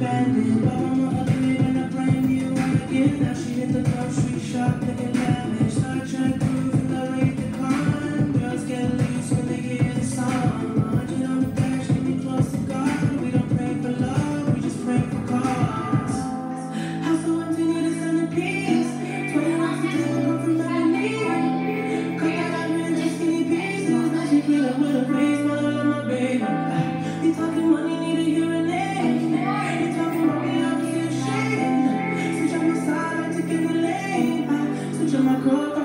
Bandit, my girl.